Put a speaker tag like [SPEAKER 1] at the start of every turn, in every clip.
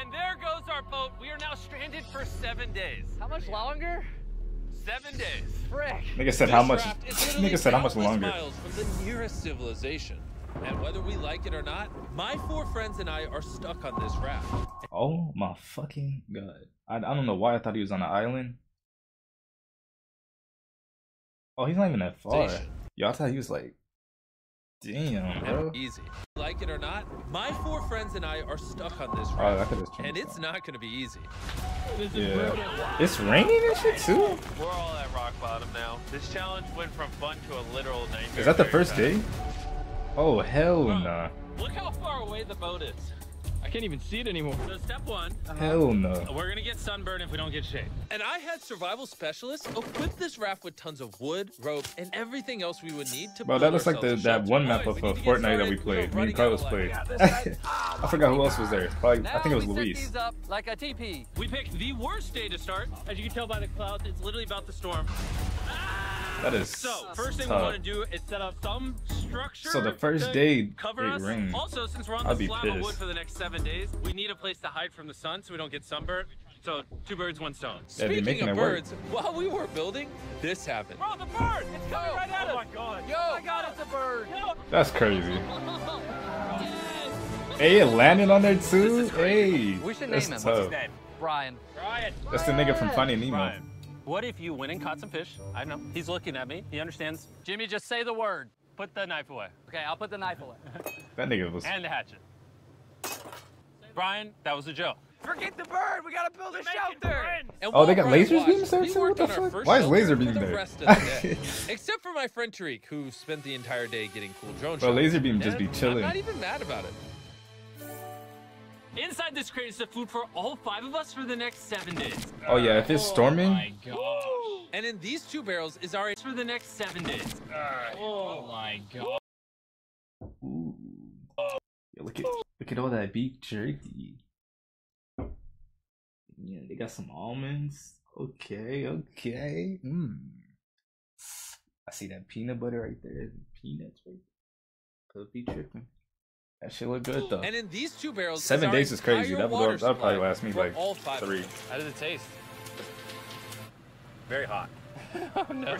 [SPEAKER 1] And there goes our boat. We are now stranded for seven days.
[SPEAKER 2] How much longer?
[SPEAKER 1] Seven days.
[SPEAKER 2] Frick.
[SPEAKER 3] Nigga said how much.
[SPEAKER 4] This raft is literally
[SPEAKER 3] Nigga said how much
[SPEAKER 4] countless
[SPEAKER 3] longer.
[SPEAKER 4] miles from the nearest civilization. And whether we like it or not, my four friends and I are stuck on this raft.
[SPEAKER 3] Oh my fucking god! I, I don't know why I thought he was on an island. Oh, he's not even that far.
[SPEAKER 4] Station.
[SPEAKER 3] Yo, I thought he was like, damn, bro.
[SPEAKER 4] Easy. Like it or not, my four friends and I are stuck on this
[SPEAKER 3] Oh, I
[SPEAKER 4] raft.
[SPEAKER 3] could have changed.
[SPEAKER 4] and it's not going to be easy.
[SPEAKER 3] Yeah, it's raining and shit too.
[SPEAKER 1] We're all at rock bottom now. This challenge went from fun to a literal nightmare.
[SPEAKER 3] Is that the first
[SPEAKER 1] fast.
[SPEAKER 3] day? Oh hell nah,
[SPEAKER 1] Look how far away the boat is.
[SPEAKER 2] I can't even see it anymore.
[SPEAKER 1] So step one,
[SPEAKER 3] hell no.
[SPEAKER 1] we're gonna get sunburned if we don't get shade.
[SPEAKER 4] And I had survival specialists equip this raft with tons of wood, rope, and everything else we would need to
[SPEAKER 3] Bro,
[SPEAKER 4] build
[SPEAKER 3] that looks like the that one map of
[SPEAKER 4] we
[SPEAKER 3] uh,
[SPEAKER 4] need to get
[SPEAKER 3] Fortnite that we played. Me and Carlos played. I forgot who else was there. Probably, I think it was
[SPEAKER 2] we set
[SPEAKER 3] Luis.
[SPEAKER 2] these up like a teepee.
[SPEAKER 1] We picked the worst day to start. As you can tell by the clouds, it's literally about the storm.
[SPEAKER 3] That is
[SPEAKER 1] So, first thing
[SPEAKER 3] tough.
[SPEAKER 1] we want to do is set up some structure.
[SPEAKER 3] So the first
[SPEAKER 1] to
[SPEAKER 3] day
[SPEAKER 1] cover
[SPEAKER 3] it
[SPEAKER 1] us.
[SPEAKER 3] rained.
[SPEAKER 1] Also, since we're on
[SPEAKER 3] I'd
[SPEAKER 1] the
[SPEAKER 3] be
[SPEAKER 1] slab of wood for the next seven days, we need a place to hide from the sun so we don't get sunburnt. So, two birds, one stone.
[SPEAKER 3] Yeah,
[SPEAKER 4] Speaking of
[SPEAKER 3] it work.
[SPEAKER 4] birds, while we were building, this happened.
[SPEAKER 1] Bro, the bird! It's coming
[SPEAKER 2] Yo.
[SPEAKER 1] right at oh us!
[SPEAKER 2] Oh my
[SPEAKER 1] god!
[SPEAKER 2] Yo, I got it's a bird.
[SPEAKER 1] Yo.
[SPEAKER 3] That's crazy. Hey, it landed on there too. Hey,
[SPEAKER 2] We should
[SPEAKER 3] that's
[SPEAKER 2] name him.
[SPEAKER 3] tough.
[SPEAKER 1] name?
[SPEAKER 2] Brian.
[SPEAKER 1] Brian.
[SPEAKER 3] That's the nigga from Finding Nemo.
[SPEAKER 1] Brian. What if you went and caught some fish? I know. He's looking at me. He understands.
[SPEAKER 2] Jimmy, just say the word.
[SPEAKER 1] Put the knife away.
[SPEAKER 2] Okay, I'll put the knife away.
[SPEAKER 3] That nigga was.
[SPEAKER 1] And the hatchet. Brian, that was a joke.
[SPEAKER 2] Forget the bird. We gotta build a shelter.
[SPEAKER 3] Oh, they got
[SPEAKER 4] Brian
[SPEAKER 3] lasers beams there too? What the fuck? Why is laser beam
[SPEAKER 4] the
[SPEAKER 3] there?
[SPEAKER 4] rest of the day. Except for my friend Tareq, who spent the entire day getting cool drone
[SPEAKER 3] Bro,
[SPEAKER 4] shots.
[SPEAKER 3] laser beam just be chilling.
[SPEAKER 4] I'm not even mad about it.
[SPEAKER 1] Inside this crate is the food for all five of us for the next seven days.
[SPEAKER 3] Oh yeah, if it's storming,
[SPEAKER 1] my gosh.
[SPEAKER 4] And in these two barrels is our
[SPEAKER 1] For the next seven days.
[SPEAKER 2] Oh my god.
[SPEAKER 3] Ooh. Yo, look at look at all that beef jerky. Yeah, they got some almonds. Okay, okay. Mm. I see that peanut butter right there. Peanuts right there. Could be tripping. That shit look good though.
[SPEAKER 4] And in these two barrels,
[SPEAKER 3] Seven days is crazy. That would- that'd probably
[SPEAKER 4] supply
[SPEAKER 3] last me, like,
[SPEAKER 4] all five
[SPEAKER 3] three.
[SPEAKER 1] How does it taste? Very hot.
[SPEAKER 2] Oh no.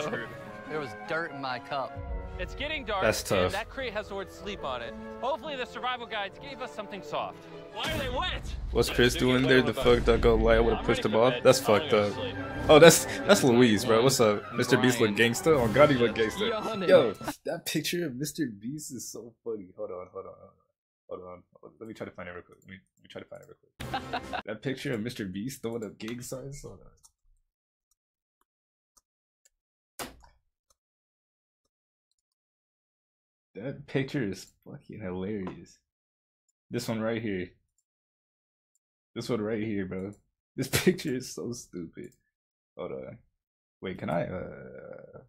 [SPEAKER 2] There was dirt in my cup.
[SPEAKER 1] It's getting dark.
[SPEAKER 3] That's tough.
[SPEAKER 1] And that crate has the word sleep on it. Hopefully the survival guides gave us something soft. Why are they wet?
[SPEAKER 3] What's Chris
[SPEAKER 1] They
[SPEAKER 3] doing there? The fuck that go lie. I would have pushed
[SPEAKER 1] ready
[SPEAKER 3] him off. That's
[SPEAKER 1] oh,
[SPEAKER 3] fucked up.
[SPEAKER 1] go to sleep.
[SPEAKER 3] Oh, that's that's Louise, bro. What's up? Mr. Beast look
[SPEAKER 2] Brian.
[SPEAKER 3] gangsta. Oh God, he look gangsta.
[SPEAKER 2] Yawning.
[SPEAKER 3] Yo, that picture of Mr. Beast is so funny. Hold on, hold on, hold on, hold on. Let me try to find it real quick. Let me, let me try to find it real quick. that picture of Mr. Beast throwing up gig signs. Hold on. That picture is fucking hilarious. This one right here. This one right here, bro. This picture is so stupid. Hold on. Wait, can I uh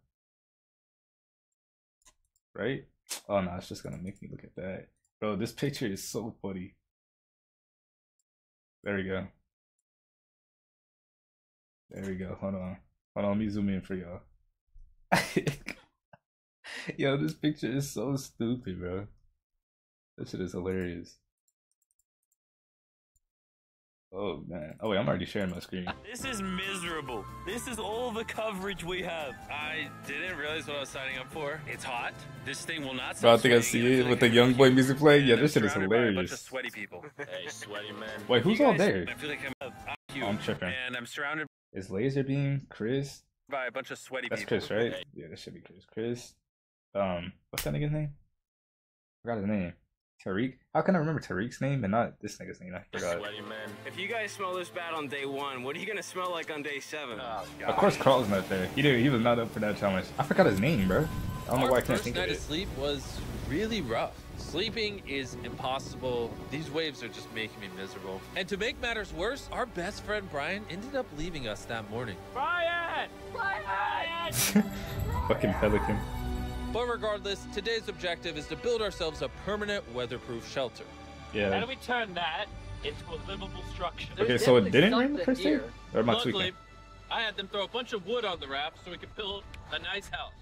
[SPEAKER 3] right? Oh no, it's just gonna make me look at that. Bro, this picture is so funny. There we go. There we go. Hold on. Hold on, let me zoom in for y'all. Yo, this picture is so stupid, bro. That shit is hilarious. Oh man. Oh wait, I'm already sharing my screen.
[SPEAKER 1] This is miserable. This is all the coverage we have. I didn't realize what I was signing up for. It's hot. This thing will not
[SPEAKER 3] Bro, I think I see it with
[SPEAKER 1] like
[SPEAKER 3] the young boy music playing. Yeah, this shit is
[SPEAKER 1] surrounded by A bunch of
[SPEAKER 3] hilarious.
[SPEAKER 1] sweaty people. Hey, sweaty man.
[SPEAKER 3] Wait, who's
[SPEAKER 1] You
[SPEAKER 3] all there?
[SPEAKER 1] I feel like I'm, I'm cute.
[SPEAKER 3] Oh, I'm tripping.
[SPEAKER 1] And I'm surrounded
[SPEAKER 3] Is Laser Beam Chris?
[SPEAKER 1] by a bunch of sweaty
[SPEAKER 3] That's
[SPEAKER 1] people.
[SPEAKER 3] Chris, right? Yeah, that should be Chris. Chris. Um, what's that nigga's name? I Forgot his name. Tareq. How can I remember Tareq's name and not this nigga's name? I forgot.
[SPEAKER 1] Sweaty man.
[SPEAKER 5] If you guys smell this bad on day one, what are you gonna smell like on day seven?
[SPEAKER 1] Oh,
[SPEAKER 3] Of course, Carl's not there. He did. He was not up for that challenge. I forgot his name, bro. I don't know
[SPEAKER 4] Our
[SPEAKER 3] why I can't
[SPEAKER 4] first night
[SPEAKER 3] of
[SPEAKER 4] of sleep was really rough. Sleeping is impossible. These waves are just making me miserable. And to make matters worse, our best friend Brian ended up leaving us that morning.
[SPEAKER 1] Brian! Brian!
[SPEAKER 3] Fucking pelican.
[SPEAKER 4] But regardless, today's objective is to build ourselves a permanent weatherproof shelter.
[SPEAKER 3] Yeah.
[SPEAKER 1] How do we turn that into a livable structure?
[SPEAKER 3] Okay,
[SPEAKER 2] There's
[SPEAKER 3] so it didn't rain the
[SPEAKER 2] something
[SPEAKER 3] first day? Or am I
[SPEAKER 1] Luckily. I had them throw a bunch of wood on the raft so we could build a nice house.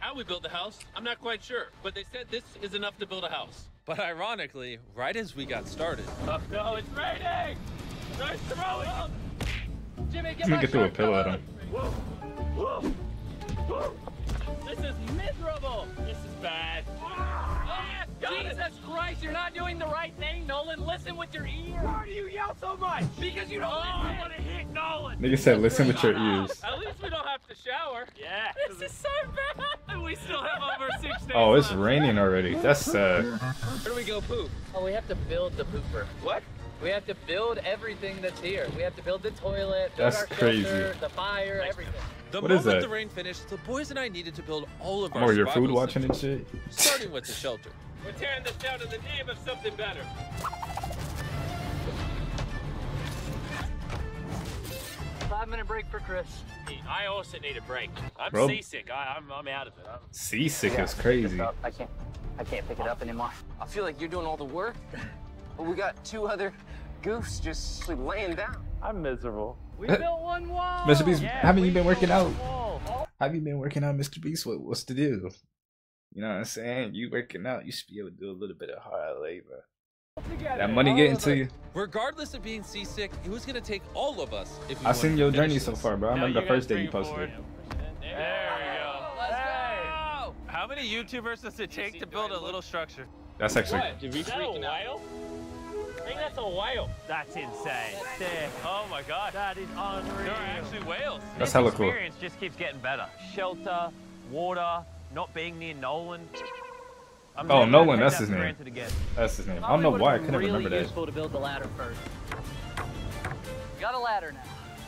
[SPEAKER 1] How we build the house, I'm not quite sure, but they said this is enough to build a house.
[SPEAKER 4] But ironically, right as we got started,
[SPEAKER 1] Oh no, it's raining! Start throwing.
[SPEAKER 2] Jimmy, get
[SPEAKER 3] Let me get through a
[SPEAKER 2] shirt
[SPEAKER 3] pillow at
[SPEAKER 2] on.
[SPEAKER 3] him.
[SPEAKER 1] This is miserable. This is bad.
[SPEAKER 2] Ah, Jesus Christ, you're not doing the right thing, Nolan. Listen with your ears.
[SPEAKER 1] Why do you yell so much?
[SPEAKER 2] Because you don't
[SPEAKER 1] Oh, want to hit Nolan.
[SPEAKER 3] Nigga said, listen with your ears.
[SPEAKER 1] At least we don't have to shower. Yeah. This is so bad. And we still have over six days
[SPEAKER 3] Oh, it's
[SPEAKER 1] left.
[SPEAKER 3] raining already. That's sad.
[SPEAKER 2] Where do we go poop? Oh, we have to build the pooper.
[SPEAKER 1] What?
[SPEAKER 2] We have to build everything that's here. We have to build the toilet, build
[SPEAKER 3] That's
[SPEAKER 2] our
[SPEAKER 3] crazy.
[SPEAKER 2] shelter, the fire, everything.
[SPEAKER 4] The
[SPEAKER 3] What is
[SPEAKER 4] moment
[SPEAKER 3] that?
[SPEAKER 4] the rain finished, the boys and I needed to build all of
[SPEAKER 3] I'm
[SPEAKER 4] our
[SPEAKER 3] over your food watching and shit.
[SPEAKER 4] starting with the shelter.
[SPEAKER 1] We're tearing this down in the name of something better.
[SPEAKER 2] Five minute break for Chris.
[SPEAKER 1] I also need a break. I'm
[SPEAKER 3] Bro.
[SPEAKER 1] seasick. I, I'm, I'm out of it. I'm...
[SPEAKER 3] Seasick is crazy.
[SPEAKER 2] I can't. I can't pick it up anymore.
[SPEAKER 5] I feel like you're doing all the work, but we got two other goofs just laying down.
[SPEAKER 1] I'm miserable.
[SPEAKER 2] We built one wall.
[SPEAKER 3] Mr. Beast, haven't you been working out?
[SPEAKER 1] Wall.
[SPEAKER 3] Have you been working out, Mr. Beast? What, what's to do? You know what I'm saying? You working out, you should be able to do a little bit of hard labor. That money getting to you.
[SPEAKER 4] Regardless of being seasick, it was gonna take all of us if we
[SPEAKER 3] I've seen your journey
[SPEAKER 4] finish
[SPEAKER 3] so far, bro. I
[SPEAKER 1] Now
[SPEAKER 3] remember the first day you posted.
[SPEAKER 1] forward. There we go.
[SPEAKER 2] Let's
[SPEAKER 1] Hey.
[SPEAKER 2] go.
[SPEAKER 1] How many YouTubers does it take to build a little structure?
[SPEAKER 3] That's actually
[SPEAKER 1] Did we freaking whale? I think that's a whale. That's insane. Oh my god. That is unreal. There are actually whales.
[SPEAKER 3] That's
[SPEAKER 1] this
[SPEAKER 3] hella cool.
[SPEAKER 1] experience just keeps getting better. Shelter, water, not being near Nolan. I'm
[SPEAKER 3] Oh, Nolan, that's his name. that's his name. I don't know why I
[SPEAKER 2] been
[SPEAKER 3] couldn't
[SPEAKER 2] really
[SPEAKER 3] remember that.
[SPEAKER 2] useful to build the ladder first. Got a ladder now.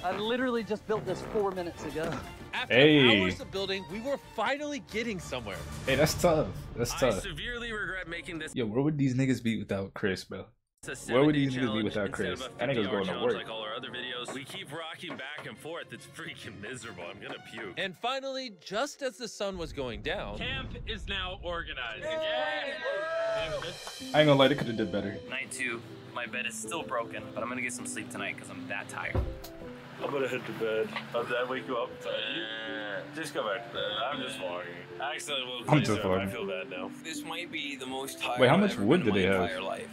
[SPEAKER 2] I literally just built this four minutes ago.
[SPEAKER 4] After
[SPEAKER 3] Hey.
[SPEAKER 4] hours of building, we were finally getting somewhere.
[SPEAKER 3] Hey, that's tough. That's tough.
[SPEAKER 5] I severely regret making this
[SPEAKER 3] Yo, where would these niggas be without Chris, bro?
[SPEAKER 5] A
[SPEAKER 3] Where would
[SPEAKER 5] seven-day
[SPEAKER 3] these niggas be without Chris?
[SPEAKER 5] I think
[SPEAKER 3] That nigga's
[SPEAKER 5] 50-hour
[SPEAKER 3] going to work.
[SPEAKER 5] Like all our other videos. We keep rocking back and forth. It's freaking miserable. I'm gonna puke.
[SPEAKER 4] And finally, just as the sun was going down,
[SPEAKER 1] Camp is now organized.
[SPEAKER 3] I ain't gonna lie, they could have did better.
[SPEAKER 5] Night two. My bed is still broken, but I'm gonna get some sleep tonight because I'm that tired.
[SPEAKER 1] I'm gonna head to bed. Did I wake you up? Uh, just go back to bed. I'm just walking. I accidentally woke
[SPEAKER 3] I'm
[SPEAKER 1] Lisa
[SPEAKER 3] just
[SPEAKER 1] up. I feel bad now.
[SPEAKER 5] This might be the most tired
[SPEAKER 3] Wait, how much wood
[SPEAKER 5] did
[SPEAKER 3] do they have?
[SPEAKER 5] life.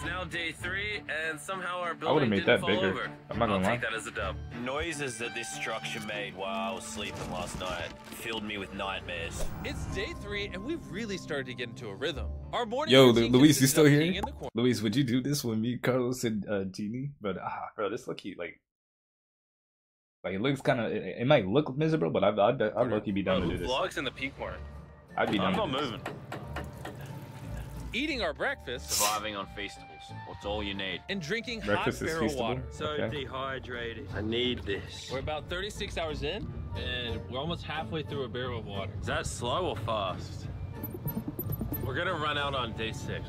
[SPEAKER 5] It's now day three, and somehow our building
[SPEAKER 3] would've made
[SPEAKER 5] didn't
[SPEAKER 3] that
[SPEAKER 5] fall
[SPEAKER 3] bigger.
[SPEAKER 5] over.
[SPEAKER 3] I'm not gonna
[SPEAKER 5] I'll
[SPEAKER 3] lie.
[SPEAKER 5] take that as a dub. Noises that this structure made while I was sleeping last night filled me with nightmares.
[SPEAKER 4] it's day three, and we've really started to get into a rhythm. Our morning
[SPEAKER 3] Yo,
[SPEAKER 4] routine
[SPEAKER 3] Luis, you
[SPEAKER 4] consisted
[SPEAKER 3] still
[SPEAKER 4] of
[SPEAKER 3] here?
[SPEAKER 4] peeing in the corner.
[SPEAKER 3] Luis, would you do this with me, Carlos, and uh, Genie? But ah, bro, this lucky like, like it looks kind of. It, it might look miserable, but I'd I'd, I'd lucky be down to do this.
[SPEAKER 5] Vlogs in the peak corner.
[SPEAKER 3] I'd be down.
[SPEAKER 1] I'm not
[SPEAKER 3] do this.
[SPEAKER 1] moving.
[SPEAKER 4] Eating our breakfast
[SPEAKER 5] Surviving on Feastables. What's all you need?
[SPEAKER 4] and drinking
[SPEAKER 3] Breakfast
[SPEAKER 4] hot barrel
[SPEAKER 3] feastable.
[SPEAKER 4] water.
[SPEAKER 1] So
[SPEAKER 3] Okay.
[SPEAKER 1] dehydrated. I need this.
[SPEAKER 4] We're about 36 hours in, and we're almost halfway through a barrel of water.
[SPEAKER 1] Is that slow or fast? We're gonna run out on day six.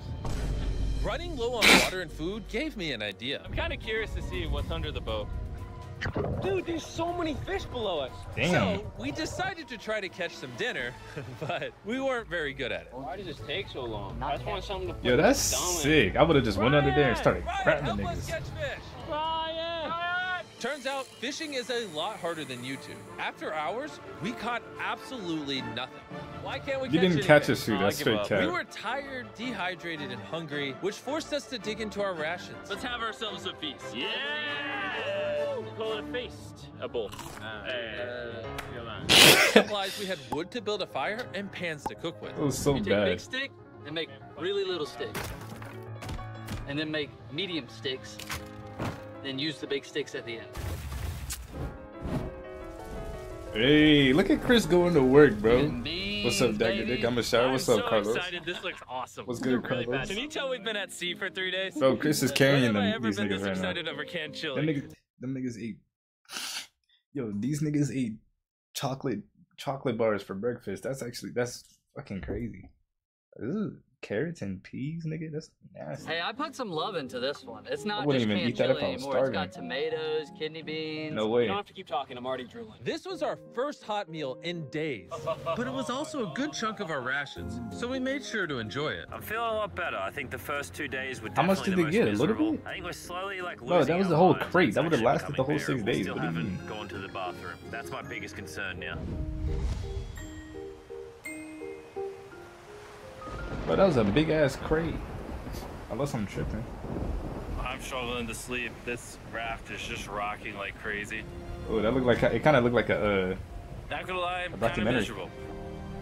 [SPEAKER 4] Running low on water and food gave me an idea.
[SPEAKER 1] I'm kind of curious to see what's under the boat. Dude, there's so many fish below us.
[SPEAKER 3] Damn.
[SPEAKER 4] So we decided to try to catch some dinner, but we weren't very good at it.
[SPEAKER 1] Why does this take so long?
[SPEAKER 2] Not
[SPEAKER 1] I just want something to put
[SPEAKER 3] Yo, that's
[SPEAKER 1] down in.
[SPEAKER 3] sick. I would have just went under there and started
[SPEAKER 4] Ryan,
[SPEAKER 3] crapping
[SPEAKER 4] help
[SPEAKER 3] the
[SPEAKER 4] us
[SPEAKER 3] niggas.
[SPEAKER 4] catch fish.
[SPEAKER 1] Ryan!
[SPEAKER 4] Turns out fishing is a lot harder than you two. After hours, we caught absolutely nothing. Why can't we
[SPEAKER 3] You
[SPEAKER 4] catch
[SPEAKER 3] didn't catch a
[SPEAKER 4] anything?
[SPEAKER 3] suit.
[SPEAKER 1] I
[SPEAKER 3] That's
[SPEAKER 1] give
[SPEAKER 3] straight
[SPEAKER 1] up.
[SPEAKER 4] We were tired, dehydrated, and hungry, which forced us to dig into our rations.
[SPEAKER 1] Let's have ourselves a feast. Yeah! We call it a feast. A bull. Hey. Come on.
[SPEAKER 4] supplies, we had wood to build a fire and pans to cook with.
[SPEAKER 3] It was so
[SPEAKER 2] You take big stick and make really little sticks. And then make medium sticks. Then use the big sticks at the end.
[SPEAKER 3] Hey, look at Chris going to work, bro.
[SPEAKER 2] Beans,
[SPEAKER 3] What's up, Dagger. Dick? I'm a shower. What's
[SPEAKER 1] I'm
[SPEAKER 3] up,
[SPEAKER 1] so
[SPEAKER 3] Carlos?
[SPEAKER 1] excited. This looks awesome.
[SPEAKER 3] What's good,
[SPEAKER 1] is really
[SPEAKER 3] Carlos?
[SPEAKER 1] bad. Can you tell we've been at sea for three days?
[SPEAKER 3] Bro, Chris is carrying
[SPEAKER 1] have I
[SPEAKER 3] them
[SPEAKER 1] ever
[SPEAKER 3] these
[SPEAKER 1] been
[SPEAKER 3] niggas
[SPEAKER 1] this
[SPEAKER 3] right now.
[SPEAKER 1] excited over canned chili?
[SPEAKER 3] Them niggas, ate. Yo, these niggas ate chocolate chocolate bars for breakfast. That's actually that's fucking crazy. Carrots and peas, nigga. That's nasty.
[SPEAKER 2] Hey, I put some love into this one. It's not
[SPEAKER 3] wouldn't
[SPEAKER 2] just
[SPEAKER 3] even eat that if I was
[SPEAKER 2] anymore. It's got tomatoes, kidney beans.
[SPEAKER 3] No way.
[SPEAKER 1] You don't have to keep talking. I'm already drooling.
[SPEAKER 4] This was our first hot meal in days, but it was also a good chunk of our rations, so we made sure to enjoy it.
[SPEAKER 5] I'm feeling a lot better. I think the first two days were
[SPEAKER 3] How much did
[SPEAKER 5] the
[SPEAKER 3] they
[SPEAKER 5] most
[SPEAKER 3] get? A little bit?
[SPEAKER 5] I think we're slowly like
[SPEAKER 3] Bro,
[SPEAKER 5] losing
[SPEAKER 3] that was the whole crate. That would've lasted the whole six
[SPEAKER 5] bearable.
[SPEAKER 3] days.
[SPEAKER 5] Still
[SPEAKER 3] What do you mean?
[SPEAKER 5] gone to the bathroom. That's my biggest concern now.
[SPEAKER 3] Bro, that was a big ass crate. Unless I'm tripping.
[SPEAKER 1] I'm struggling to sleep. This raft is just rocking like crazy.
[SPEAKER 3] Oh, that looked like it kind of looked like a. Uh,
[SPEAKER 1] Not gonna lie, I'm kind of miserable.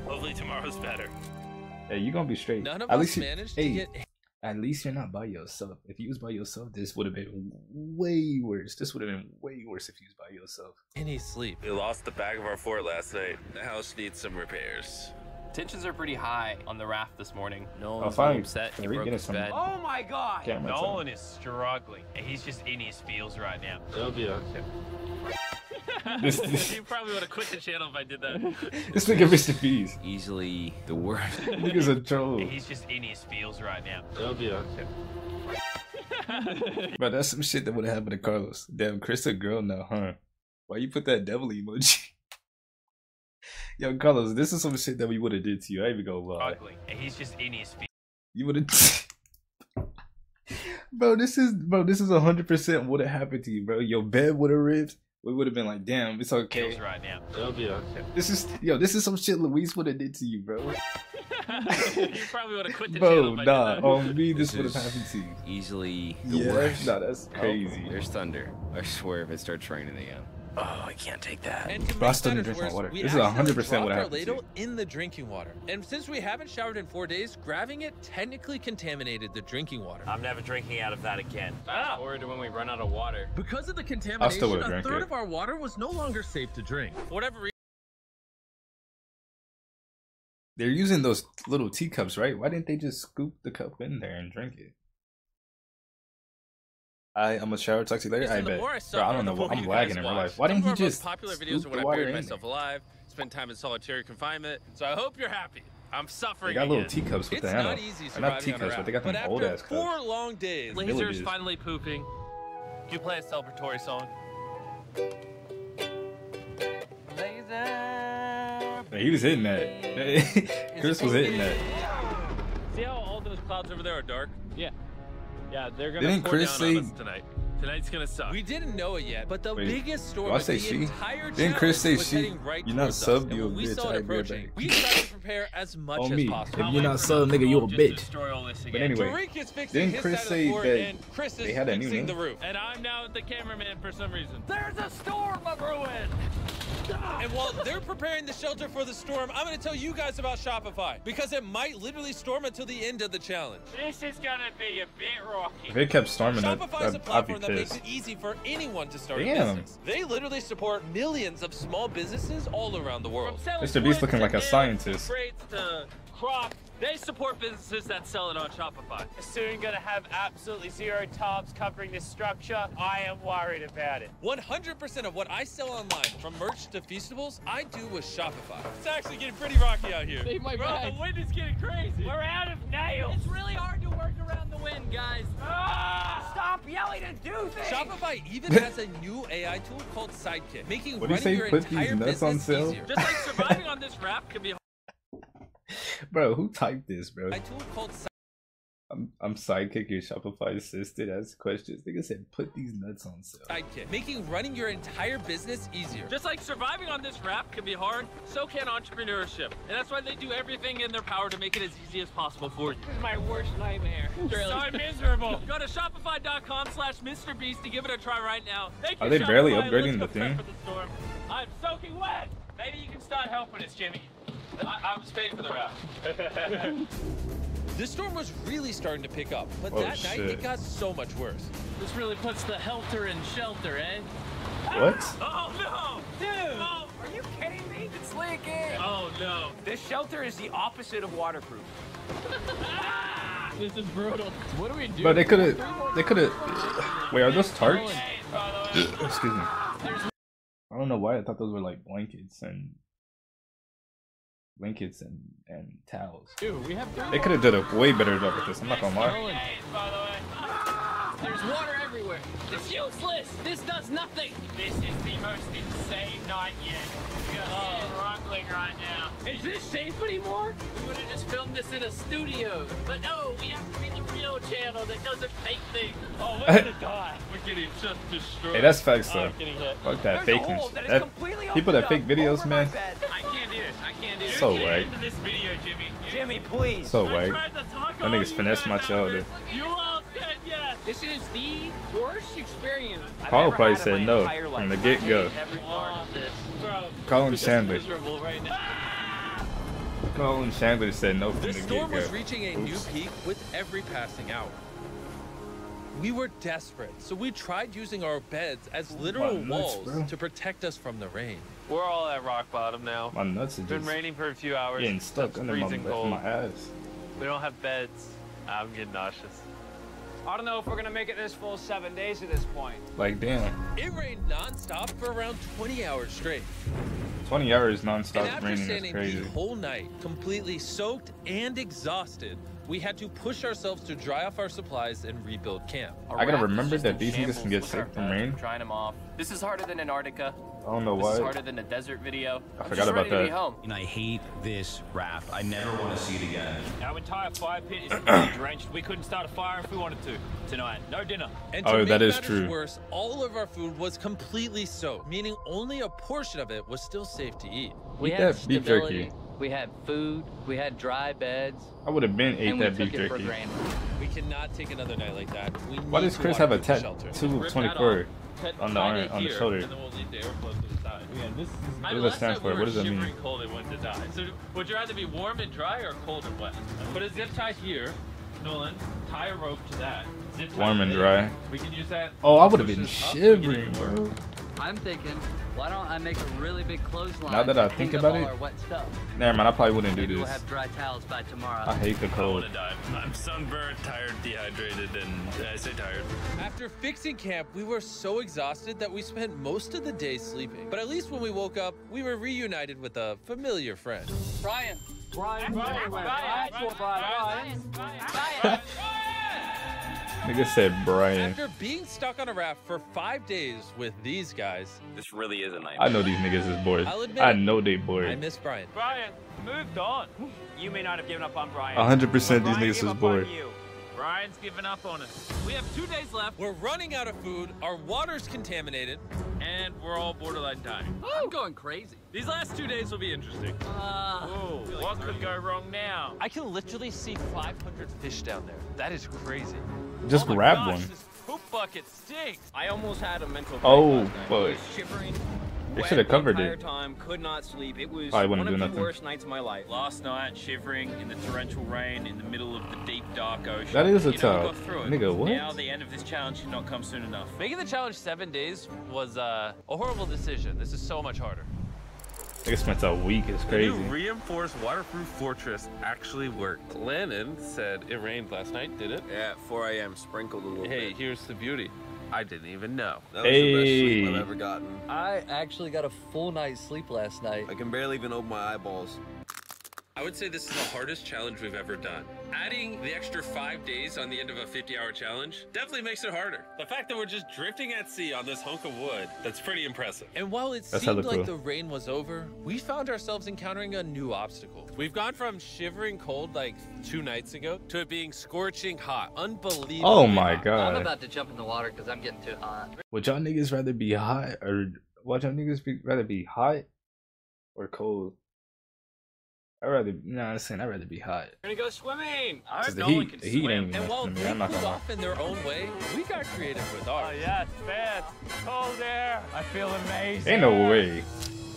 [SPEAKER 1] Hopefully tomorrow's better.
[SPEAKER 3] hey, you're gonna be straight.
[SPEAKER 4] None of
[SPEAKER 3] at
[SPEAKER 4] us
[SPEAKER 3] least you-
[SPEAKER 4] managed
[SPEAKER 3] hey,
[SPEAKER 4] to get
[SPEAKER 3] At least you're not by yourself. If you was by yourself, this would have been way worse. This would have been way worse if you was by yourself.
[SPEAKER 4] any sleep.
[SPEAKER 1] We lost the back of our fort last night.
[SPEAKER 4] The house needs some repairs.
[SPEAKER 6] Tensions are pretty high on the raft this morning. Nolan's
[SPEAKER 3] Oh, finally,
[SPEAKER 6] upset. He
[SPEAKER 3] are we
[SPEAKER 6] broke
[SPEAKER 3] getting
[SPEAKER 6] his
[SPEAKER 3] some-
[SPEAKER 6] bed.
[SPEAKER 7] Oh my god!
[SPEAKER 3] Camera.
[SPEAKER 7] Nolan is struggling, and he's just in his feels right now.
[SPEAKER 1] It'll be okay.
[SPEAKER 3] This, this,
[SPEAKER 1] you probably would have quit the channel if I did that.
[SPEAKER 3] this nigga Mr. Fees.
[SPEAKER 8] Easily the worst.
[SPEAKER 3] Nigga's a troll.
[SPEAKER 7] He's just in his feels right now.
[SPEAKER 1] It'll be okay.
[SPEAKER 3] Bro, that's some shit that would have happened to Carlos. Damn, Chris a girl now, huh? Why you put that devil emoji? Yo, Carlos, this is some shit that we would have did to you. I ain't even gonna lie.
[SPEAKER 7] Struggling, and he's just in his feels.
[SPEAKER 3] You would have. bro, this is bro. This is hundred percent would have happened to you, bro. Your bed would have ripped. We would have been like, damn, it's okay.
[SPEAKER 7] Feels right now.
[SPEAKER 1] It'll be okay.
[SPEAKER 3] This is yo. This is some shit Luis would have did to you, bro.
[SPEAKER 1] you probably would have quit the
[SPEAKER 3] Bro,
[SPEAKER 1] channel if
[SPEAKER 3] nah. On me, this
[SPEAKER 8] This
[SPEAKER 3] would have happened to you.
[SPEAKER 8] Easily the
[SPEAKER 3] Yeah,
[SPEAKER 8] worst.
[SPEAKER 3] nah, that's
[SPEAKER 8] Oh,
[SPEAKER 3] crazy.
[SPEAKER 8] there's thunder. I swear if it starts raining again.
[SPEAKER 5] Oh, I can't take that.
[SPEAKER 4] And to
[SPEAKER 3] Bro, I
[SPEAKER 4] make
[SPEAKER 3] still need to drink my water. This is 100% what
[SPEAKER 4] dropped our
[SPEAKER 3] happened to
[SPEAKER 4] ladle in the drinking water. And since we haven't showered in four days, grabbing it technically contaminated the drinking water.
[SPEAKER 7] I'm never drinking out of that again.
[SPEAKER 6] Fast ah! forward to when we run out of water.
[SPEAKER 4] Because of the
[SPEAKER 3] I still
[SPEAKER 4] contamination, a
[SPEAKER 3] drank
[SPEAKER 4] third
[SPEAKER 3] it.
[SPEAKER 4] of our water was no longer safe to drink. For whatever reason,
[SPEAKER 3] They're using those little teacups, right? Why didn't they just scoop the cup in there and drink it? I, I'm gonna shower, talk to you later. I bet.
[SPEAKER 4] more I
[SPEAKER 3] Bro, I don't know.
[SPEAKER 4] the
[SPEAKER 3] what I'm
[SPEAKER 4] you
[SPEAKER 3] lagging
[SPEAKER 4] guys
[SPEAKER 3] in real life. Why didn't he
[SPEAKER 4] of our most
[SPEAKER 3] just
[SPEAKER 4] popular videos
[SPEAKER 3] the
[SPEAKER 4] are when I buried myself alive, spend time in solitary confinement. So I hope you're happy. I'm suffering.
[SPEAKER 3] They
[SPEAKER 4] suffering
[SPEAKER 3] got little teacups with
[SPEAKER 4] It's
[SPEAKER 3] the handle.
[SPEAKER 4] not easy
[SPEAKER 3] Or not
[SPEAKER 4] surviving on a
[SPEAKER 3] teacups, but they got
[SPEAKER 4] raft.
[SPEAKER 3] them
[SPEAKER 4] But
[SPEAKER 3] old
[SPEAKER 4] after
[SPEAKER 3] ass cups.
[SPEAKER 4] four long days,
[SPEAKER 3] Villages.
[SPEAKER 7] Laser's finally pooping. You play a celebratory song.
[SPEAKER 3] Yeah, he was hitting that. Chris was hitting that.
[SPEAKER 1] See how all those clouds over there are dark?
[SPEAKER 6] Yeah.
[SPEAKER 1] Yeah, they're gonna
[SPEAKER 3] Didn't
[SPEAKER 1] pour
[SPEAKER 3] Chris
[SPEAKER 1] down on
[SPEAKER 3] say-
[SPEAKER 1] us tonight. Tonight's gonna suck.
[SPEAKER 4] we didn't know it yet, but the
[SPEAKER 3] Wait,
[SPEAKER 4] biggest storm of the
[SPEAKER 3] she?
[SPEAKER 4] entire
[SPEAKER 3] Didn't Chris
[SPEAKER 4] challenge
[SPEAKER 3] say
[SPEAKER 4] was
[SPEAKER 3] she?
[SPEAKER 4] right
[SPEAKER 3] You're not sub, you a
[SPEAKER 4] when we
[SPEAKER 3] bitch,
[SPEAKER 4] saw it
[SPEAKER 3] agree
[SPEAKER 4] approaching, we tried to prepare as much
[SPEAKER 3] On
[SPEAKER 4] as
[SPEAKER 3] me.
[SPEAKER 4] possible.
[SPEAKER 3] If you're not sub, nigga, you a bitch.
[SPEAKER 7] Destroy all this
[SPEAKER 3] But anyway,
[SPEAKER 4] Tareq is fixing
[SPEAKER 3] didn't Chris
[SPEAKER 4] side of the
[SPEAKER 3] say that
[SPEAKER 4] Chris is
[SPEAKER 3] they had a new
[SPEAKER 4] fixing
[SPEAKER 3] name?
[SPEAKER 4] the roof.
[SPEAKER 1] and I'm now the cameraman for some reason.
[SPEAKER 7] There's a storm of ruin!
[SPEAKER 4] And while they're preparing the shelter for the storm, I'm going to tell you guys about Shopify because it might literally storm until the end of the challenge.
[SPEAKER 7] This is gonna be a bit rocky.
[SPEAKER 3] If it kept storming, I'd,
[SPEAKER 4] Shopify is a
[SPEAKER 3] I'd, I'd be
[SPEAKER 4] platform that makes it easy for anyone to start
[SPEAKER 3] Damn.
[SPEAKER 4] a business. They literally support millions of small businesses all around the world.
[SPEAKER 3] Mr. Beast looking like a scientist.
[SPEAKER 1] Crates crop. They support businesses that sell it on Shopify.
[SPEAKER 7] Soon gonna have absolutely zero tarps covering this structure. I am worried about it.
[SPEAKER 4] 100% of what I sell online, from merch to feastables, I do with Shopify. It's actually getting pretty rocky out here.
[SPEAKER 6] Save my
[SPEAKER 1] Bro,
[SPEAKER 6] bag.
[SPEAKER 1] the wind is getting crazy.
[SPEAKER 7] We're out of nails.
[SPEAKER 9] It's really hard to work around the wind, guys.
[SPEAKER 7] Ah! Stop yelling and do things.
[SPEAKER 4] Shopify even has a new AI tool called Sidekick, making
[SPEAKER 3] What do you
[SPEAKER 4] running
[SPEAKER 3] say,
[SPEAKER 4] your
[SPEAKER 3] put
[SPEAKER 4] entire
[SPEAKER 3] nuts on sale?
[SPEAKER 4] easier.
[SPEAKER 1] Just like surviving on this raft can be
[SPEAKER 3] Bro, who typed this, bro?
[SPEAKER 4] A
[SPEAKER 3] I'm, I'm sidekick your Shopify assistant. Ask questions. Nigga said, put these nuts on sale.
[SPEAKER 4] Sidekick, making running your entire business easier.
[SPEAKER 1] Just like surviving on this rap can be hard, so can entrepreneurship. And that's why they do everything in their power to make it as easy as possible for you.
[SPEAKER 7] This is my worst nightmare.
[SPEAKER 1] So miserable. Go to shopify.com slash MrBeast to give it a try right now. Thank you,
[SPEAKER 3] Are they barely upgrading
[SPEAKER 1] Let's
[SPEAKER 3] the thing?
[SPEAKER 1] The. I'm soaking wet. Maybe you can start helping us, Jimmy. I, I was paid for the raft.
[SPEAKER 4] This storm was really starting to pick up, but
[SPEAKER 3] Oh,
[SPEAKER 4] that night it got so much worse.
[SPEAKER 9] This really puts the helter in shelter, eh?
[SPEAKER 3] What?
[SPEAKER 1] oh no,
[SPEAKER 7] Dude,
[SPEAKER 1] Oh.
[SPEAKER 7] are you kidding me? It's leaking.
[SPEAKER 1] oh no.
[SPEAKER 7] This shelter is the opposite of waterproof.
[SPEAKER 9] This is brutal. What do we do?
[SPEAKER 3] Bro, they could have. They could have. Wait, are those tarps?
[SPEAKER 1] Hey, by the way.
[SPEAKER 3] Excuse me. I don't know why I thought those were like blankets and blankets and and towels.
[SPEAKER 9] Dude, we have three.
[SPEAKER 3] They could have done a way better job with this. I'm not gonna lie.
[SPEAKER 9] Nolan,
[SPEAKER 1] Hey, by the way.
[SPEAKER 9] There's water everywhere. It's useless. This does nothing.
[SPEAKER 7] This is the most insane night yet. We are oh. struggling right now.
[SPEAKER 9] Is this safe anymore? We would have just filmed this in a studio. But no, we have to be the real channel that doesn't fake things.
[SPEAKER 1] Oh, we're gonna die. We're getting just destroyed.
[SPEAKER 3] Hey, that's facts though.
[SPEAKER 1] I'm getting hit.
[SPEAKER 3] Fuck that
[SPEAKER 7] There's a
[SPEAKER 3] fakeness.
[SPEAKER 7] that is
[SPEAKER 3] That people that fake videos, man.
[SPEAKER 7] bed.
[SPEAKER 9] I can't do this. I can't do this.
[SPEAKER 3] So
[SPEAKER 9] Get
[SPEAKER 3] white.
[SPEAKER 9] this video, Jimmy.
[SPEAKER 5] Jimmy, please.
[SPEAKER 3] So
[SPEAKER 9] I
[SPEAKER 3] white.
[SPEAKER 9] tried
[SPEAKER 3] That niggas
[SPEAKER 9] you,
[SPEAKER 3] finessed my
[SPEAKER 9] Matt
[SPEAKER 3] childhood.
[SPEAKER 9] Howard. You all said yes.
[SPEAKER 6] This is the worst experience.
[SPEAKER 3] Paul probably said no from the get go.
[SPEAKER 9] Every part of this. Bro,
[SPEAKER 3] Colin
[SPEAKER 9] this
[SPEAKER 3] Chandler.
[SPEAKER 9] right.
[SPEAKER 3] Colin Chandler said no from
[SPEAKER 4] The
[SPEAKER 3] the get
[SPEAKER 4] storm was
[SPEAKER 3] go.
[SPEAKER 4] reaching a new peak with every passing hour. We were desperate, so we tried using our beds as literal
[SPEAKER 3] nuts,
[SPEAKER 4] walls
[SPEAKER 3] bro.
[SPEAKER 4] to protect us from the rain.
[SPEAKER 1] We're all at rock bottom now.
[SPEAKER 3] My nuts are
[SPEAKER 1] It's been raining for a few hours.
[SPEAKER 3] getting stuck
[SPEAKER 1] It's
[SPEAKER 3] under my,
[SPEAKER 1] freezing cold.
[SPEAKER 3] my ass.
[SPEAKER 1] We don't have beds. I'm getting nauseous.
[SPEAKER 6] I don't know if we're gonna make it this full seven days at this point.
[SPEAKER 3] Like damn,
[SPEAKER 4] It rained nonstop for around 20 hours straight.
[SPEAKER 3] 20 hours
[SPEAKER 4] And
[SPEAKER 3] nonstop
[SPEAKER 4] after
[SPEAKER 3] raining is
[SPEAKER 4] standing
[SPEAKER 3] crazy.
[SPEAKER 4] the whole night, completely soaked and exhausted, we had to push ourselves to dry off our supplies and rebuild camp.
[SPEAKER 3] I gotta remember that these niggas can get sick from rain.
[SPEAKER 6] Drying them off. This is harder than Antarctica.
[SPEAKER 3] I don't know
[SPEAKER 6] This is
[SPEAKER 3] why.
[SPEAKER 6] harder than the desert video.
[SPEAKER 3] I
[SPEAKER 6] I'm
[SPEAKER 3] forgot
[SPEAKER 6] just
[SPEAKER 3] about
[SPEAKER 6] ready to be
[SPEAKER 3] that.
[SPEAKER 6] home.
[SPEAKER 10] And I hate this raft. I never want to see it again.
[SPEAKER 7] Our entire fire pit is completely drenched. We couldn't start a fire if we wanted to. Tonight, no dinner.
[SPEAKER 4] And oh, to
[SPEAKER 3] Oh, that is true.
[SPEAKER 4] worse, all of our food was completely soaked, meaning only a portion of it was still safe to eat.
[SPEAKER 2] We
[SPEAKER 3] Eat
[SPEAKER 2] had
[SPEAKER 3] that beef jerky.
[SPEAKER 2] We had food. We had dry beds.
[SPEAKER 3] I would have been ate that
[SPEAKER 2] took
[SPEAKER 3] beef
[SPEAKER 2] it for
[SPEAKER 3] jerky.
[SPEAKER 2] granted.
[SPEAKER 4] We cannot take another night like that. We
[SPEAKER 3] Why does Chris have a
[SPEAKER 4] to the shelter.
[SPEAKER 3] two
[SPEAKER 1] Rip that
[SPEAKER 3] 24
[SPEAKER 1] off, cut-
[SPEAKER 3] on the
[SPEAKER 1] tie
[SPEAKER 3] arm
[SPEAKER 1] it
[SPEAKER 3] on the shoulder?
[SPEAKER 1] And then we'll need the airflow to the side. Yeah, this is.
[SPEAKER 3] What does that stand for? What does that mean?
[SPEAKER 1] Cold and wanted to die. So would you rather be warm and dry or cold and wet? Put a zip tie here, Nolan. Tie a rope to that. Zip tie
[SPEAKER 3] Warm and dry.
[SPEAKER 1] We can use that.
[SPEAKER 3] Oh, I would have been
[SPEAKER 1] this up,
[SPEAKER 3] shivering, bro.
[SPEAKER 2] I'm thinking, why don't I make a really big clothesline?
[SPEAKER 3] Now that I think about it-
[SPEAKER 2] wet stuff.
[SPEAKER 3] Never mind, I probably wouldn't do
[SPEAKER 2] Maybe we'll
[SPEAKER 3] this.
[SPEAKER 2] have dry towels by tomorrow.
[SPEAKER 3] I hate the cold.
[SPEAKER 1] want to die. I'm sunburned, tired, dehydrated, and I say tired.
[SPEAKER 4] After fixing camp, we were so exhausted that we spent most of the day sleeping. But at least when we woke up, we were reunited with a familiar friend.
[SPEAKER 6] Brian.
[SPEAKER 7] Brian,
[SPEAKER 6] Brian, Brian, Brian, Brian,
[SPEAKER 7] Brian.
[SPEAKER 3] Nigga said Brian.
[SPEAKER 4] After being stuck on a raft for five days with these guys,
[SPEAKER 5] This really is a nightmare.
[SPEAKER 3] I know these niggas is bored.
[SPEAKER 4] I'll admit
[SPEAKER 3] I know they
[SPEAKER 4] I
[SPEAKER 3] bored.
[SPEAKER 4] I miss Brian.
[SPEAKER 7] Brian, moved on. You may not have given up on Brian.
[SPEAKER 3] 100% these
[SPEAKER 7] Brian
[SPEAKER 3] niggas
[SPEAKER 7] gave
[SPEAKER 3] is
[SPEAKER 7] up on
[SPEAKER 3] bored.
[SPEAKER 7] you. Brian's given up on us. We have two days left,
[SPEAKER 4] We're running out of food, our water's contaminated.
[SPEAKER 1] And we're all borderline dying.
[SPEAKER 2] I'm going crazy.
[SPEAKER 1] These last two days will be interesting.
[SPEAKER 2] Uh,
[SPEAKER 7] Oh, what could go wrong now?
[SPEAKER 1] I can literally see 500 fish down there. That is crazy.
[SPEAKER 3] Just
[SPEAKER 7] oh
[SPEAKER 3] grab
[SPEAKER 7] gosh,
[SPEAKER 3] one.
[SPEAKER 7] This poop bucket stinks.
[SPEAKER 6] I almost had a mental
[SPEAKER 3] Oh,
[SPEAKER 6] last night. I
[SPEAKER 3] fuck.
[SPEAKER 6] was shivering.
[SPEAKER 3] They shoulda covered it.
[SPEAKER 6] time, could not sleep. It was
[SPEAKER 3] Probably
[SPEAKER 6] one
[SPEAKER 3] wouldn't
[SPEAKER 6] of
[SPEAKER 3] do
[SPEAKER 6] the
[SPEAKER 3] nothing.
[SPEAKER 6] worst nights of my life.
[SPEAKER 7] Last night, shivering in the torrential rain in the middle of the deep, dark ocean.
[SPEAKER 3] That is a
[SPEAKER 7] you know,
[SPEAKER 3] tough.
[SPEAKER 7] got through it.
[SPEAKER 3] Nigga, what?
[SPEAKER 7] Now the end of this challenge cannot come soon enough.
[SPEAKER 1] Making the challenge seven days was uh, a horrible decision. This is so much harder.
[SPEAKER 3] Nigga spent a week. It's
[SPEAKER 1] The
[SPEAKER 3] crazy.
[SPEAKER 1] new reinforced waterproof fortress actually worked. Lennon said it rained last night, did it?
[SPEAKER 8] Yeah, 4 a.m. sprinkled a little
[SPEAKER 1] Hey,
[SPEAKER 8] bit.
[SPEAKER 1] here's the beauty. I didn't even know.
[SPEAKER 8] That was the best sleep
[SPEAKER 3] Hey.
[SPEAKER 8] I've ever gotten.
[SPEAKER 2] I actually got a full night's sleep last night.
[SPEAKER 8] I can barely even open my eyeballs.
[SPEAKER 4] I would say this is the hardest challenge we've ever done. Adding the extra five days on the end of a 50 hour challenge definitely makes it harder.
[SPEAKER 1] The fact that we're just drifting at sea on this hunk of wood, that's pretty impressive.
[SPEAKER 4] And while it
[SPEAKER 3] That's
[SPEAKER 4] seemed like
[SPEAKER 3] cool.
[SPEAKER 4] the rain was over, we found ourselves encountering a new obstacle. We've gone from shivering cold like two nights ago to it being scorching hot. Unbelievable.
[SPEAKER 3] Oh my god.
[SPEAKER 2] I'm about to jump in the water because I'm getting too hot.
[SPEAKER 3] Would y'all niggas rather be hot or would y'all niggas be, rather be hot or cold? I'd rather nah, I'm saying I'd rather be hot.
[SPEAKER 7] We're gonna go swimming. I
[SPEAKER 3] Cause
[SPEAKER 7] hope
[SPEAKER 3] the
[SPEAKER 7] no
[SPEAKER 3] heat,
[SPEAKER 7] one can
[SPEAKER 3] the heat
[SPEAKER 7] swim.
[SPEAKER 3] ain't
[SPEAKER 4] And while
[SPEAKER 3] nothing to
[SPEAKER 4] they
[SPEAKER 3] me. I'm not
[SPEAKER 4] cooled
[SPEAKER 3] gonna lie.
[SPEAKER 4] off in their own way, we got creative with ours.
[SPEAKER 7] Oh
[SPEAKER 4] ours.
[SPEAKER 7] yes, fast, cold air. I feel amazing.
[SPEAKER 3] Ain't no way.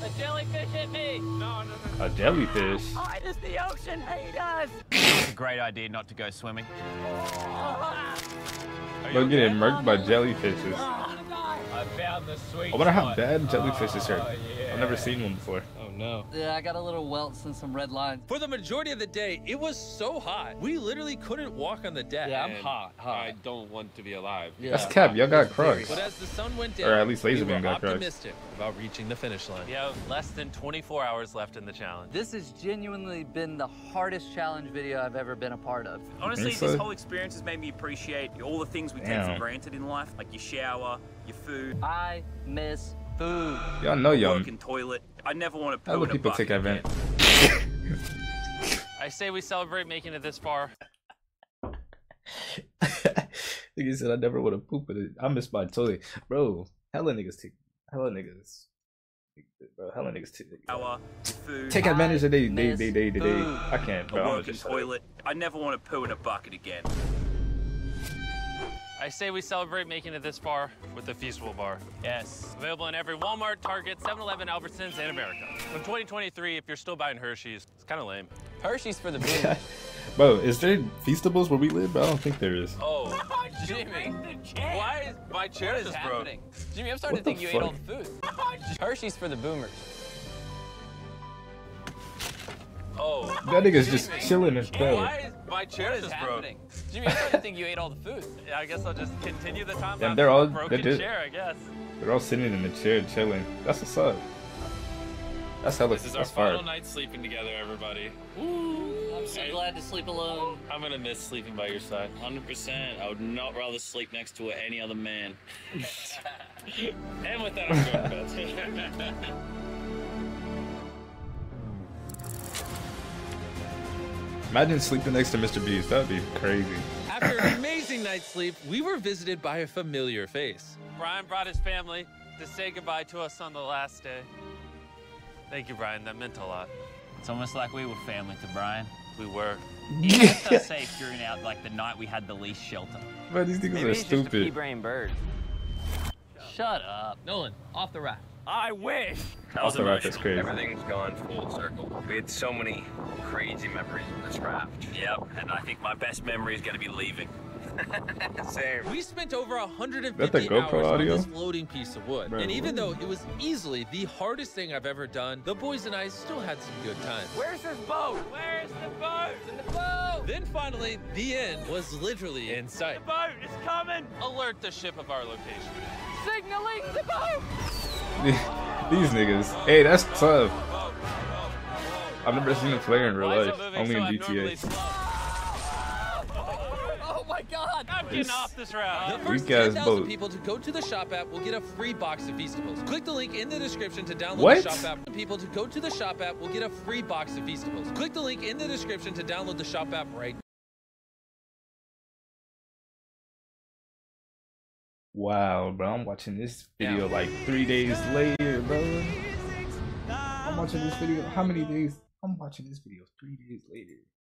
[SPEAKER 9] A jellyfish hit me.
[SPEAKER 7] No, no, no.
[SPEAKER 3] A jellyfish.
[SPEAKER 9] Oh, Why does the ocean hate us?
[SPEAKER 7] It's a great idea not to go swimming. Oh.
[SPEAKER 3] Look getting murked by jellyfishes.
[SPEAKER 7] I found the sweet
[SPEAKER 3] I wonder how
[SPEAKER 7] spot.
[SPEAKER 3] bad oh, jellyfishes
[SPEAKER 7] Oh,
[SPEAKER 3] are.
[SPEAKER 7] yeah.
[SPEAKER 3] I've never seen one before.
[SPEAKER 1] Oh no.
[SPEAKER 2] Yeah, I got a little welts and some red lines.
[SPEAKER 4] For the majority of the day, it was so hot. We literally couldn't walk on the deck.
[SPEAKER 2] Yeah, I'm
[SPEAKER 1] And
[SPEAKER 2] hot, hot.
[SPEAKER 1] I don't want to be alive.
[SPEAKER 2] Yeah.
[SPEAKER 3] That's cap. Y'all got
[SPEAKER 2] It's very
[SPEAKER 3] Crocs.
[SPEAKER 4] But as the sun went down,
[SPEAKER 3] Or at least
[SPEAKER 4] we
[SPEAKER 3] Laserbeam
[SPEAKER 4] were
[SPEAKER 3] got Crocs.
[SPEAKER 4] optimistic about reaching the finish line.
[SPEAKER 1] We have less than 24 hours left in the challenge.
[SPEAKER 2] This has genuinely been the hardest challenge video I've ever been a part of.
[SPEAKER 7] Honestly,
[SPEAKER 3] so?
[SPEAKER 7] this whole experience has made me appreciate all the things we take for granted in life, like your shower, your food,
[SPEAKER 2] I miss food.
[SPEAKER 3] Y'all know y'all.
[SPEAKER 7] work toilet. I never want to poo
[SPEAKER 3] Hella
[SPEAKER 7] in a
[SPEAKER 3] people take
[SPEAKER 7] bucket
[SPEAKER 3] advantage.
[SPEAKER 7] again.
[SPEAKER 1] I say we celebrate making it this far.
[SPEAKER 3] Nigga said I never would have pooped in it. I miss my toilet, bro. Hella niggas take. Hella niggas Bro, hella niggas t-
[SPEAKER 7] Shower, food.
[SPEAKER 3] take advantage of they they
[SPEAKER 7] miss
[SPEAKER 3] they they they. they. I can't, bro. I'm
[SPEAKER 7] working
[SPEAKER 3] just
[SPEAKER 7] toilet. I never want to poo in a bucket again.
[SPEAKER 1] I say we celebrate making it this far with the Feastable Bar. Yes. Available in every Walmart, Target, 7-Eleven, Albertsons, and America. From 2023, if you're still buying Hershey's, it's kind of lame. Hershey's for the boom.
[SPEAKER 3] Bro, is there feastables where we live? I don't think there is.
[SPEAKER 1] oh, Jimmy. Why is my chair
[SPEAKER 11] What is
[SPEAKER 1] just broke?
[SPEAKER 11] happening? Jimmy, I'm starting
[SPEAKER 3] What
[SPEAKER 11] to think
[SPEAKER 3] the
[SPEAKER 11] you ate all the food. Hershey's for the boomers.
[SPEAKER 1] Oh.
[SPEAKER 3] That nigga's just chilling in bed.
[SPEAKER 1] Why is my chair
[SPEAKER 11] What is
[SPEAKER 1] just broke?
[SPEAKER 11] happening? Jimmy, I'm starting to think you ate all the food.
[SPEAKER 1] Yeah, I guess I'll just continue the time.
[SPEAKER 3] Damn, they're all-
[SPEAKER 1] broken
[SPEAKER 3] they did-
[SPEAKER 1] chair, I guess.
[SPEAKER 3] They're all sitting in the chair chilling. That's what's up. That's hella.
[SPEAKER 5] This is our
[SPEAKER 3] That's fire.
[SPEAKER 5] final night sleeping together, everybody.
[SPEAKER 2] I'm so glad to sleep alone.
[SPEAKER 5] I'm gonna miss sleeping by your side.
[SPEAKER 12] 100%. I would not rather sleep next to any other man.
[SPEAKER 5] and with that, I'm going to bed.
[SPEAKER 3] Imagine sleeping next to Mr. Beast. That'd be crazy.
[SPEAKER 4] After an amazing night's sleep, we were visited by a familiar face.
[SPEAKER 1] Brian brought his family to say goodbye to us on the last day. Thank you, Brian. That meant a lot.
[SPEAKER 13] It's almost like we were family to Brian.
[SPEAKER 1] We were.
[SPEAKER 13] He kept us safe during our like the night we had the least shelter.
[SPEAKER 3] Bro, these niggas are stupid.
[SPEAKER 11] Just a pea-brain bird.
[SPEAKER 2] Shut up.
[SPEAKER 11] Nolan, off the raft.
[SPEAKER 7] I wish.
[SPEAKER 3] That was Off the raft, that's crazy.
[SPEAKER 7] Everything's gone full circle. We had so many crazy memories in this raft.
[SPEAKER 14] Yep, and I think my best memory is going to be leaving.
[SPEAKER 7] Same.
[SPEAKER 4] We spent over 150
[SPEAKER 3] That the GoPro
[SPEAKER 4] hours
[SPEAKER 3] audio?
[SPEAKER 4] on this floating piece of wood.
[SPEAKER 3] Bro,
[SPEAKER 4] and even though it was easily the hardest thing I've ever done, the boys and I still had some good times.
[SPEAKER 1] Where's this boat? Where's the boat?
[SPEAKER 4] in the boat? Then finally, the end was literally in sight.
[SPEAKER 1] The boat is coming. Alert the ship of our location. Signaling the boat.
[SPEAKER 3] These niggas. Hey, that's tough. I've never seen a player in real life. Only
[SPEAKER 1] so
[SPEAKER 3] in
[SPEAKER 1] abnormally
[SPEAKER 3] GTA.
[SPEAKER 1] slow?
[SPEAKER 11] Oh my god!
[SPEAKER 1] I'm getting off this route.
[SPEAKER 4] The first
[SPEAKER 3] Weak
[SPEAKER 4] 10,000 people to go to the shop app will get a free box of Feastables. Click the link in the description to download
[SPEAKER 3] What?
[SPEAKER 4] the shop app. People to go to the shop app will get a free box of Feastables. Click the link in the description to download the shop app right
[SPEAKER 3] Wow, bro. I'm watching this video like three days later, bro. I'm watching this video. How many days? I'm watching this video three days later.